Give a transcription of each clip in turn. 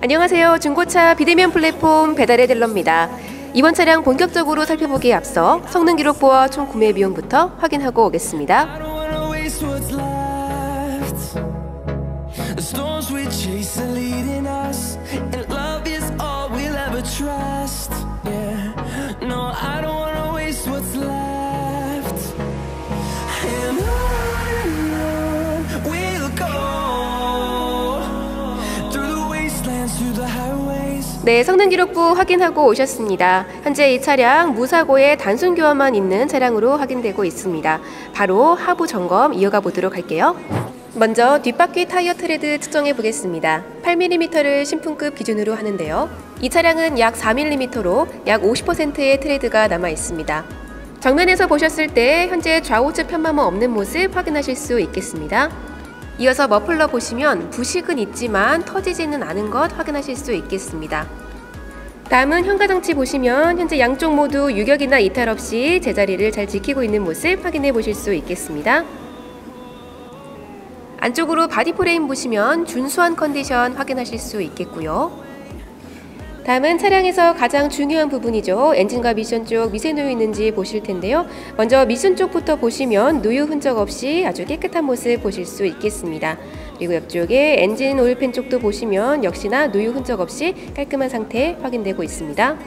안녕하세요. 중고차 비대면 플랫폼 배달의 딜러입니다. 이번 차량 본격적으로 살펴보기에 앞서 성능 기록부와 총 구매 비용부터 확인하고 오겠습니다. 네, 성능 기록부 확인하고 오셨습니다. 현재 이 차량 무사고에 단순 교환만 있는 차량으로 확인되고 있습니다. 바로 하부 점검 이어가 보도록 할게요. 먼저 뒷바퀴 타이어 트레드 측정해 보겠습니다. 8mm를 신품급 기준으로 하는데요. 이 차량은 약 4mm로 약 50%의 트레드가 남아 있습니다. 정면에서 보셨을 때 현재 좌우측 편마모 없는 모습 확인하실 수 있겠습니다. 이어서 머플러 보시면 부식은 있지만 터지지는 않은 것 확인하실 수 있겠습니다. 다음은 현가장치 보시면 현재 양쪽 모두 유격이나 이탈 없이 제자리를 잘 지키고 있는 모습 확인해 보실 수 있겠습니다. 안쪽으로 바디 프레임 보시면 준수한 컨디션 확인하실 수 있겠고요. 다음은 차량에서 가장 중요한 부분이죠. 엔진과 미션 쪽 미세 누유 있는지 보실 텐데요. 먼저 미션 쪽부터 보시면 누유 흔적 없이 아주 깨끗한 모습 보실 수 있겠습니다. 그리고 옆쪽에 엔진 오일팬 쪽도 보시면 역시나 누유 흔적 없이 깔끔한 상태 확인되고 있습니다.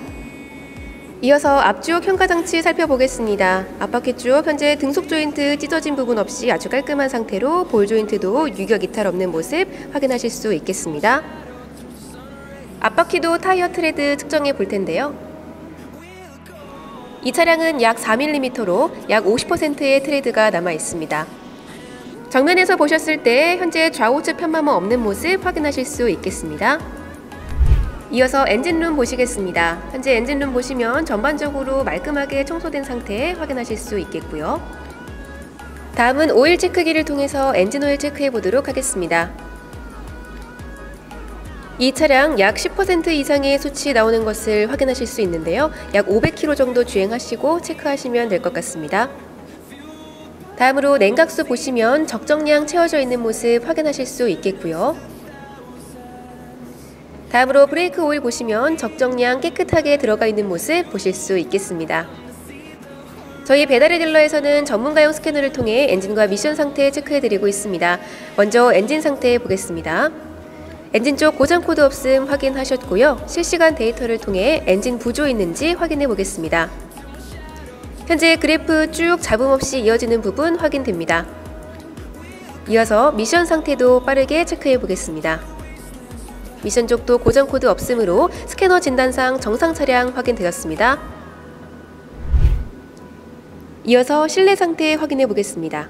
이어서 앞쪽 현가장치 살펴보겠습니다. 앞바퀴 쪽 현재 등속 조인트 찢어진 부분 없이 아주 깔끔한 상태로 볼 조인트도 유격 이탈 없는 모습 확인하실 수 있겠습니다. 앞바퀴도 타이어 트레드 측정해 볼 텐데요. 이 차량은 약 4mm로 약 50%의 트레드가 남아 있습니다. 정면에서 보셨을 때 현재 좌우측 편마모 없는 모습 확인하실 수 있겠습니다. 이어서 엔진룸 보시겠습니다. 현재 엔진룸 보시면 전반적으로 말끔하게 청소된 상태 확인하실 수 있겠고요. 다음은 오일 체크기를 통해서 엔진 오일 체크해 보도록 하겠습니다. 이 차량 약 10% 이상의 수치 나오는 것을 확인하실 수 있는데요. 약 500km 정도 주행하시고 체크하시면 될 것 같습니다. 다음으로 냉각수 보시면 적정량 채워져 있는 모습 확인하실 수 있겠고요. 다음으로 브레이크 오일 보시면 적정량 깨끗하게 들어가 있는 모습 보실 수 있겠습니다. 저희 배달의 딜러에서는 전문가용 스캐너를 통해 엔진과 미션 상태 체크해드리고 있습니다. 먼저 엔진 상태 보겠습니다. 엔진 쪽 고장 코드 없음 확인하셨고요. 실시간 데이터를 통해 엔진 부조 있는지 확인해 보겠습니다. 현재 그래프 쭉 잡음 없이 이어지는 부분 확인됩니다. 이어서 미션 상태도 빠르게 체크해 보겠습니다. 미션 쪽도 고장 코드 없으므로 스캐너 진단상 정상 차량 확인되었습니다. 이어서 실내 상태 확인해 보겠습니다.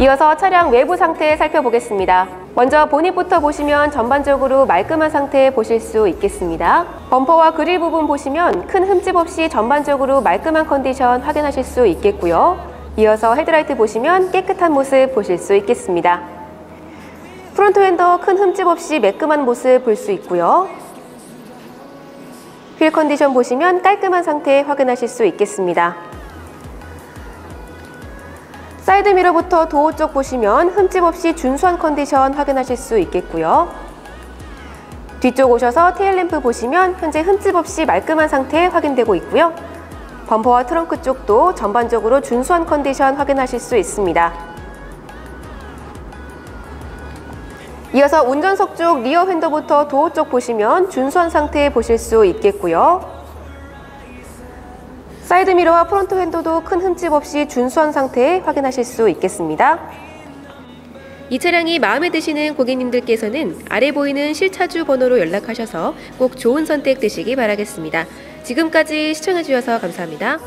이어서 차량 외부 상태 살펴보겠습니다. 먼저 보닛부터 보시면 전반적으로 말끔한 상태 보실 수 있겠습니다. 범퍼와 그릴 부분 보시면 큰 흠집 없이 전반적으로 말끔한 컨디션 확인하실 수 있겠고요. 이어서 헤드라이트 보시면 깨끗한 모습 보실 수 있겠습니다. 프론트 휀더 큰 흠집 없이 매끈한 모습 볼 수 있고요. 휠 컨디션 보시면 깔끔한 상태 확인하실 수 있겠습니다. 사이드미러부터 도어 쪽 보시면 흠집 없이 준수한 컨디션 확인하실 수 있겠고요. 뒤쪽 오셔서 테일램프 보시면 현재 흠집 없이 말끔한 상태 확인되고 있고요. 범퍼와 트렁크 쪽도 전반적으로 준수한 컨디션 확인하실 수 있습니다. 이어서 운전석 쪽 리어 윈도부터 도어 쪽 보시면 준수한 상태 보실 수 있겠고요. 사이드미러와 프론트 윈도도 큰 흠집 없이 준수한 상태 확인하실 수 있겠습니다. 이 차량이 마음에 드시는 고객님들께서는 아래 보이는 실차주 번호로 연락하셔서 꼭 좋은 선택 되시기 바라겠습니다. 지금까지 시청해주셔서 감사합니다.